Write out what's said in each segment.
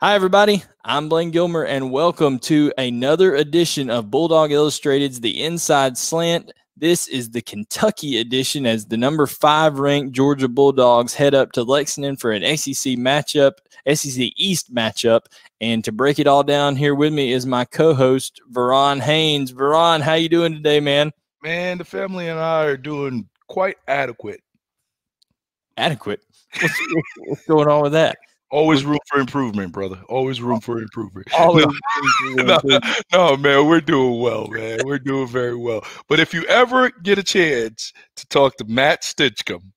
Hi, everybody. I'm Blayne Gilmer, and welcome to another edition of Bulldawg Illustrated's The Inside Slant. This is the Kentucky edition as the number five ranked Georgia Bulldogs head up to Lexington for an SEC matchup, SEC East matchup. And to break it all down here with me is my co-host, Verron Haynes. Verron, how you doing today, man? Man, the family and I are doing quite adequate. Adequate? What's, what's going on with that? Always room for improvement, brother. Always room for improvement. Always no, no, no, man, we're doing well, man. We're doing very well. But if you ever get a chance to talk to Matt Stinchcomb,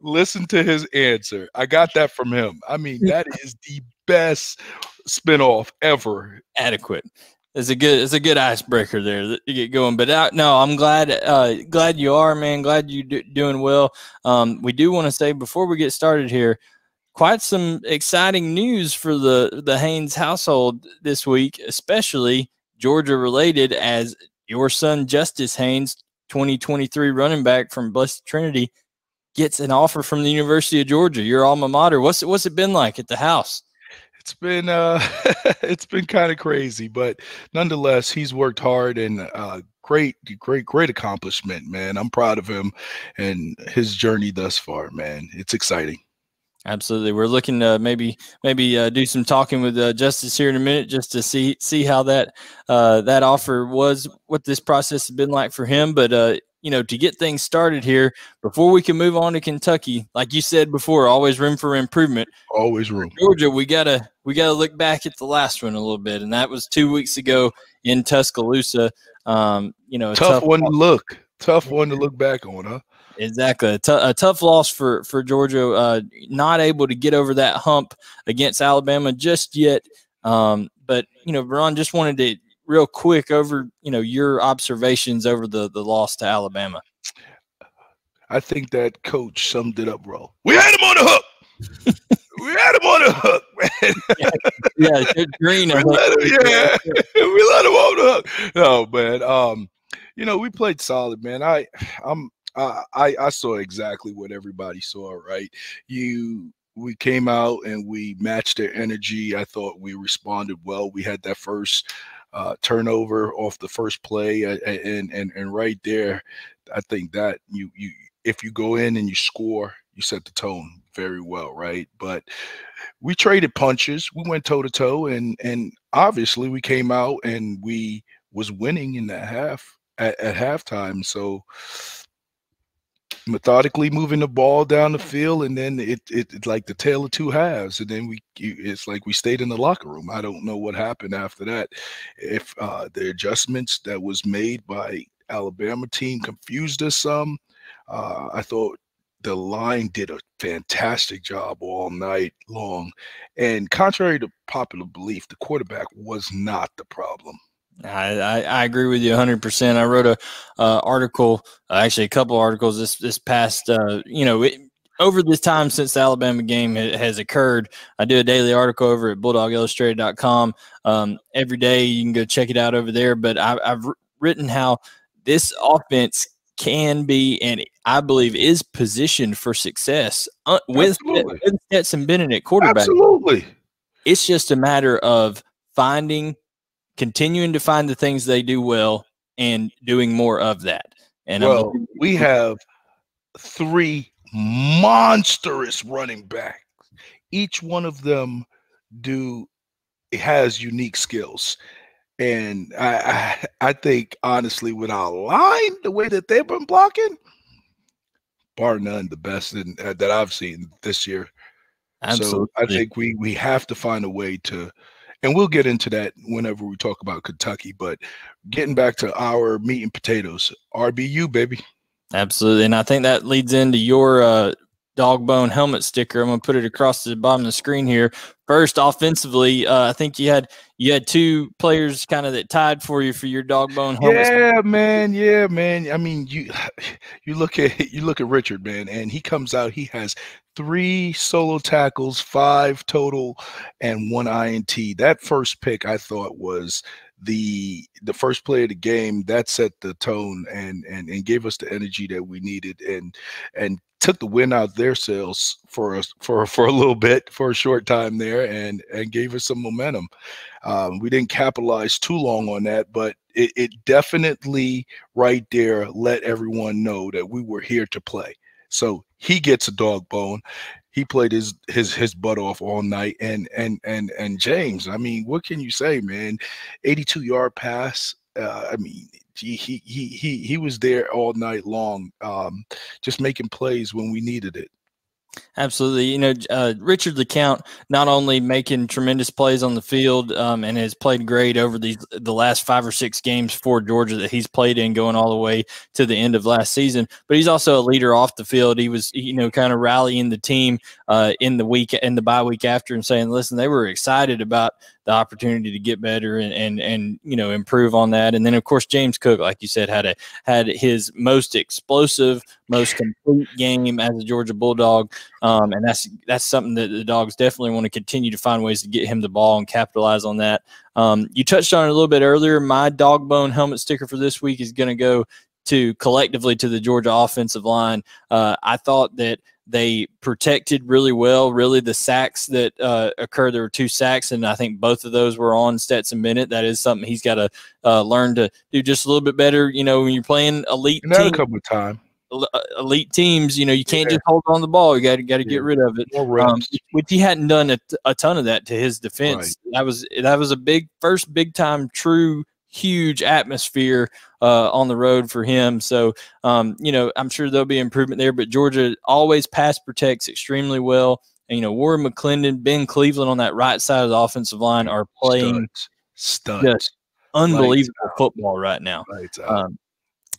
listen to his answer. I got that from him. I mean, that is the best spinoff ever. Adequate. It's a good it's a good icebreaker there that you get going. But uh, no, I'm glad uh, glad you are, man. Glad you do, doing well. Um, we do want to say before we get started here quite some exciting news for the the Haynes household this week, especially Georgia related, as your son Justice Haynes, 2023 running back from Blessed Trinity, gets an offer from the University of Georgia, your alma mater. What's it, what's it been like at the house? It's been uh, it's been kind of crazy, but nonetheless, he's worked hard and uh, great, great, great accomplishment, man. I'm proud of him and his journey thus far, man. It's exciting. Absolutely, we're looking to maybe maybe uh, do some talking with uh, Justice here in a minute, just to see see how that uh, that offer was, what this process has been like for him. But uh, you know, to get things started here, before we can move on to Kentucky, like you said before, always room for improvement. Always room. Georgia, we gotta we gotta look back at the last one a little bit, and that was two weeks ago in Tuscaloosa. Um, you know, tough, tough one to look, tough one to look back on, huh? Exactly, a, t- a tough loss for for Georgia. Uh, not able to get over that hump against Alabama just yet. Um, but you know, Ron just wanted to real quick over you know your observations over the the loss to Alabama. I think that coach summed it up well. We had him on the hook. we had him on the hook, man. yeah, yeah green. we let him, yeah, we let him on the hook. No, man. Um, you know, we played solid, man. I, I'm I, I saw exactly what everybody saw, right? You we came out and we matched their energy. I thought we responded well. We had that first uh, turnover off the first play, and and and right there, I think that you you if you go in and you score, you set the tone very well, right? But we traded punches. We went toe to toe, and and obviously we came out and we was winning in that half at, at halftime. So methodically moving the ball down the field, and then it, it it's like the tale of two halves, and then we it's like we stayed in the locker room. I don't know what happened after that. If uh, the adjustments that was made by Alabama team confused us some, uh, I thought the line did a fantastic job all night long. And contrary to popular belief, the quarterback was not the problem. I, I, I, agree with you 100%. I wrote a uh, article, uh, actually a couple articles this this past, uh, you know, it, over this time since the Alabama game has occurred. I do a daily article over at bulldawgillustrated.com. Um, every day you can go check it out over there. But I, I've written how this offense can be and I believe is positioned for success uh, with, with Stetson Bennett at quarterback. Absolutely. It's just a matter of finding – continuing to find the things they do well and doing more of that. And well, we have three monstrous running backs. Each one of them do has unique skills. And I, I, I think honestly, with our line, the way that they've been blocking, bar none, the best in, uh, that I've seen this year. Absolutely. So I think we we have to find a way to and we'll get into that whenever we talk about Kentucky. But getting back to our meat and potatoes, RBU, baby. Absolutely. And I think that leads into your uh, dog bone helmet sticker. I'm going to put it across the bottom of the screen here. First, offensively, uh, I think you had you had two players kind of that tied for you for your dog bone helmet. Yeah, sticker. man. Yeah, man. I mean, you you look at you look at Richard, man, and he comes out. He has three solo tackles, five total, and one INT. That first pick I thought was the the first play of the game that set the tone and and and gave us the energy that we needed and and took the win out their sails for us for for a little bit for a short time there and and gave us some momentum. Um, we didn't capitalize too long on that but it, it definitely right there let everyone know that we were here to play. So he gets a dog bone he played his his his butt off all night. And and and and james i mean what can you say man? 82 yard pass uh, i mean he he he he was there all night long um, just making plays when we needed it Absolutely. You know, uh, Richard LeCounte not only making tremendous plays on the field um, and has played great over these the last five or six games for Georgia that he's played in, going all the way to the end of last season. But he's also a leader off the field. He was, you know, kind of rallying the team uh, in the week in the bye week after and saying, "Listen, they were excited about the opportunity to get better and and and you know improve on that. And then of course James Cook, like you said, had a had his most explosive, most complete game as a Georgia Bulldog, um, and that's that's something that the dogs definitely want to continue to find ways to get him the ball and capitalize on that. Um, you touched on it a little bit earlier. My dog bone helmet sticker for this week is going to go to collectively to the Georgia offensive line. Uh, I thought that they protected really well. Really, the sacks that uh, occurred, there were two sacks, and I think both of those were on Stetson Bennett. That is something he's got to uh, learn to do just a little bit better. You know, when you're playing elite, and that'll come with time. Uh, elite teams, you know, you can't yeah. just hold on the ball. You got to got to yeah. get rid of it. Um, which he hadn't done a, a, ton of that to his defense. Right. That was that was a big first big time true huge atmosphere uh, on the road for him. So, um, you know, I'm sure there'll be improvement there, but Georgia always pass protects extremely well. And, you know, Warren McClendon, Ben Cleveland on that right side of the offensive line are playing studs, studs. unbelievable football right now. Um,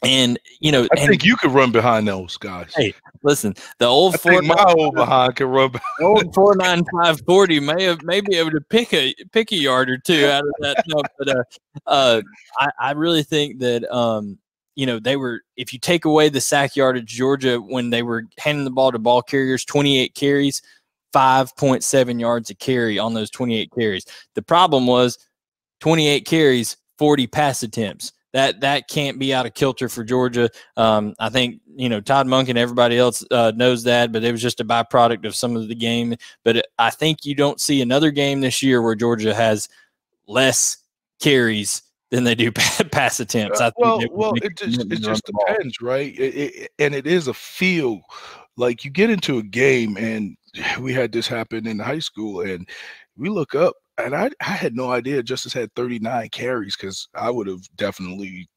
and you know, I think you could run behind those guys. Hey, listen, the old I four my old behind can run. old four nine five forty may have may be able to pick a pick a yard or two out of that. no, but uh, uh, I I really think that um, you know, they were if you take away the sack yardage, Georgia when they were handing the ball to ball carriers, twenty eight carries, five point seven yards a carry on those twenty eight carries. The problem was twenty eight carries, forty pass attempts that that can't be out of kilter for Georgia. Um, I think you know Todd Monken and everybody else uh, knows that, but it was just a byproduct of some of the game. But it, I think you don't see another game this year where Georgia has less carries than they do pass attempts. Uh, well, well, it just it just depends, right? It, it, and it is a feel like you get into a game, and we had this happen in high school, and we look up and I, I had no idea Justice had 39 carries because I would have definitely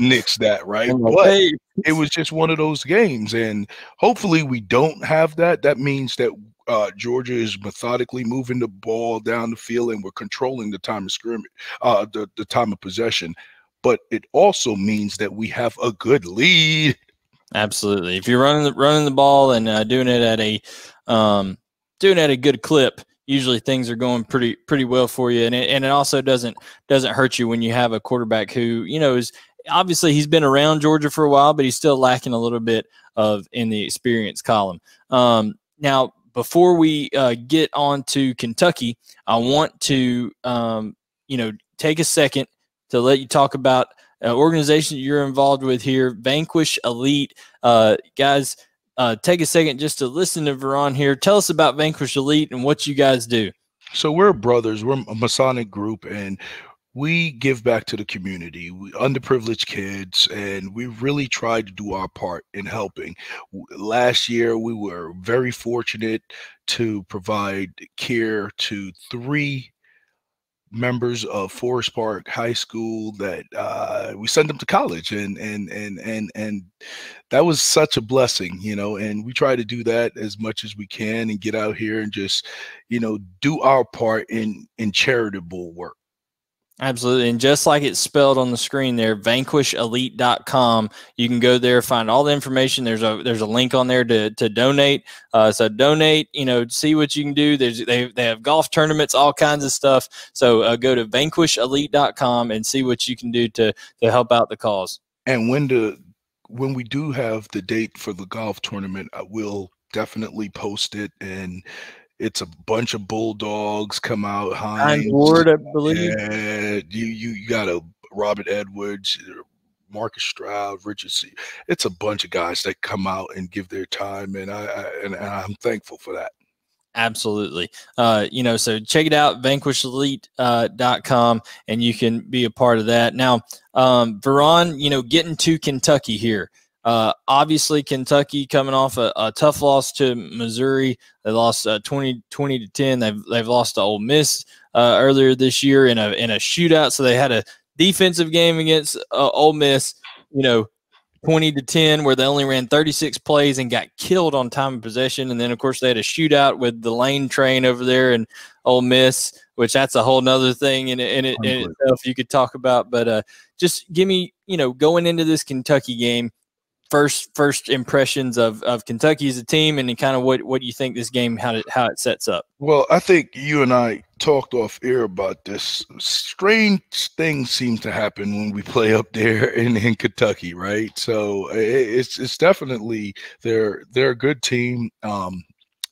nixed that, right? But it was just one of those games, and hopefully we don't have that. That means that uh, Georgia is methodically moving the ball down the field, and we're controlling the time of scrimmage, uh, the the time of possession. But it also means that we have a good lead. Absolutely, if you're running the running the ball and uh, doing it at a um, doing it at a good clip, usually things are going pretty pretty well for you. And it, and it also doesn't doesn't hurt you when you have a quarterback who you know is obviously he's been around Georgia for a while but he's still lacking a little bit of in the experience column. Um, now before we uh, get on to Kentucky I want to um, you know take a second to let you talk about an organization you're involved with here Vanquish Elite. Uh, guys uh, take a second just to listen to Verron here. Tell us about Vanquish Elite and what you guys do. So we're brothers. We're a Masonic group, and we give back to the community, we, underprivileged kids, and we really tried to do our part in helping. Last year, we were very fortunate to provide care to three members of Forest Park High School that uh, we sent them to college, and and and and and that was such a blessing, you know. And we try to do that as much as we can, and get out here and just, you know, do our part in in charitable work. Absolutely. And just like it's spelled on the screen there, vanquishelite.com. You can go there, find all the information. There's a there's a link on there to, to donate. Uh, so donate, you know, see what you can do. There's they, they have golf tournaments, all kinds of stuff. So uh, go to vanquishelite.com and see what you can do to to help out the cause. And when the when we do have the date for the golf tournament, I will definitely post it and It's a bunch of bulldogs come out. Hines, Ward, I believe. Yeah, you you you got a Robert Edwards, Marcus Stroud, Richard C. It's a bunch of guys that come out and give their time, and I, I and, and I'm thankful for that. Absolutely. Uh, you know, so check it out, vanquishelite.com, uh, dot com and you can be a part of that. Now, um, Verron, you know, getting to Kentucky here. Uh, obviously, Kentucky coming off a, a, tough loss to Missouri. They lost uh, 20, 20 to 10. They've, they've lost to Ole Miss uh, earlier this year in a, in a shootout. So they had a defensive game against uh, Ole Miss, you know, 20 to 10, where they only ran 36 plays and got killed on time of possession. And then, of course, they had a shootout with the lane train over there and Ole Miss, which that's a whole nother thing in, in, in, in itself you could talk about. But uh, just give me, you know, going into this Kentucky game, first first impressions of of Kentucky as a team, and kind of what what you think this game how it how it sets up. Well, I think you and I talked off air about this. Strange things seem to happen when we play up there in, in Kentucky, right? So it's it's definitely they're they're a good team. Um,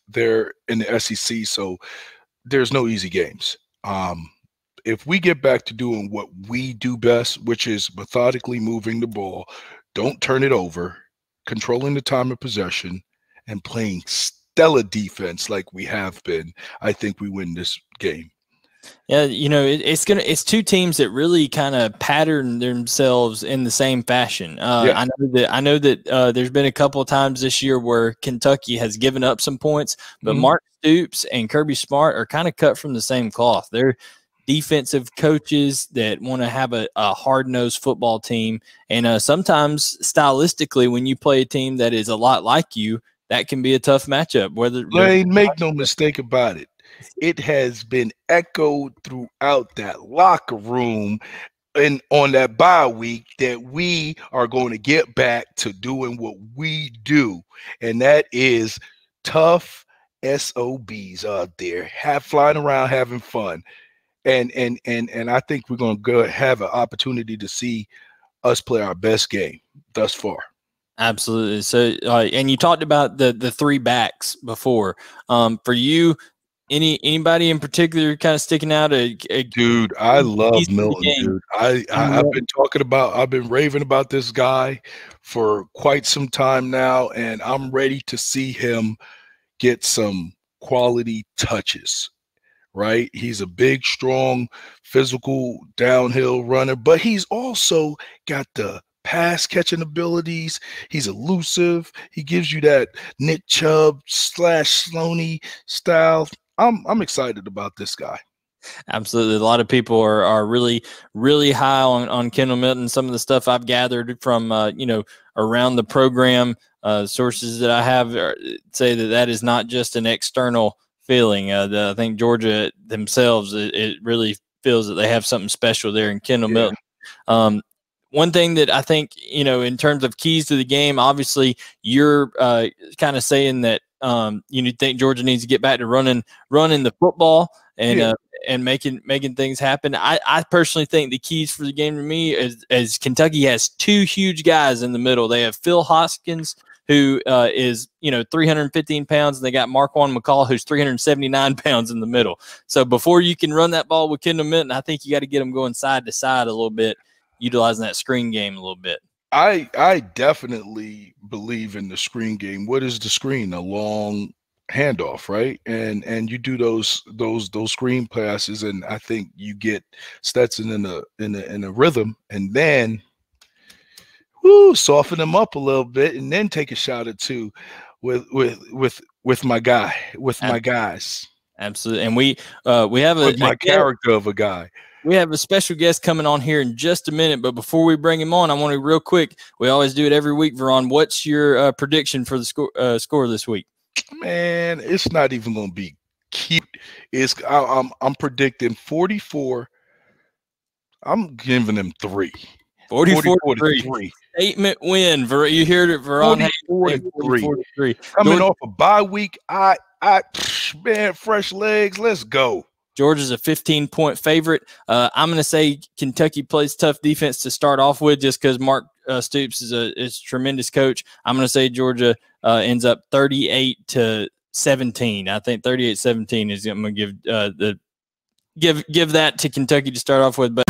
they're in the SEC, so there's no easy games. Um, if we get back to doing what we do best, which is methodically moving the ball, don't turn it over, controlling the time of possession, and playing stellar defense like we have been, I think we win this game. Yeah, you know, it, it's gonna it's two teams that really kind of pattern themselves in the same fashion. Uh, yeah. I know that I know that uh, there's been a couple of times this year where Kentucky has given up some points, but mm-hmm. Mark Stoops and Kirby Smart are kind of cut from the same cloth. They're defensive coaches that want to have a, a hard nosed football team. And uh, sometimes stylistically, when you play a team that is a lot like you, that can be a tough matchup. Whether Lane, make no mistake about it, it has been echoed throughout that locker room and on that bye week that we are going to get back to doing what we do, and that is tough SOBs out there, have flying around having fun and and and and I think we're going to go have an opportunity to see us play our best game thus far. Absolutely. So, uh, and you talked about the the three backs before. Um, for you, any anybody in particular kind of sticking out? A, a dude, I love Milton. Dude, I, I have been talking about, I've been raving about this guy for quite some time now, and I'm ready to see him get some quality touches right? He's a big, strong, physical downhill runner, but he's also got the pass catching abilities. He's elusive. He gives you that Nick Chubb slash Sloaney style. I'm I'm excited about this guy. Absolutely. A lot of people are, are really, really high on, on Kendall Milton. Some of the stuff I've gathered from, uh, you know, around the program, uh, sources that I have uh, say that that is not just an external feeling. Uh, the, I think Georgia themselves, it, it, really feels that they have something special there in Kendall yeah. Milton. Um, one thing that I think, you know, in terms of keys to the game, obviously you're uh, kind of saying that um, you think Georgia needs to get back to running running the football and yeah. uh, and making making things happen. I, I personally think the keys for the game to me is as Kentucky has two huge guys in the middle. They have Phil Hoskins who uh, is you know 315 pounds, and they got Marquan McCall, who's 379 pounds in the middle. So before you can run that ball with Kendall Milton, I think you got to get them going side to side a little bit, utilizing that screen game a little bit. I I definitely believe in the screen game. What is the screen? A long handoff, right? And and you do those those those screen passes, and I think you get Stetson in a in a in a rhythm, and then woo, soften them up a little bit, and then take a shot or two with with with with my guy, with my guys. Absolutely, and we uh, we have a with my a character of a guy. We have a special guest coming on here in just a minute, but before we bring him on, I want to real quick. We always do it every week, Verron. What's your uh, prediction for the score uh, score this week? Man, it's not even going to be cute. It's I, I'm I'm predicting 44. I'm giving them three. 44 43 statement win. You heard it, Verron. 43. Coming off a bye week, I, I, man, fresh legs. Let's go. Georgia's a 15 point favorite. Uh, I'm going to say Kentucky plays tough defense to start off with just because Mark uh, Stoops is a, is a tremendous coach. I'm going to say Georgia uh, ends up 38 to 17. I think 38 17 is going to give uh, the give give that to Kentucky to start off with. But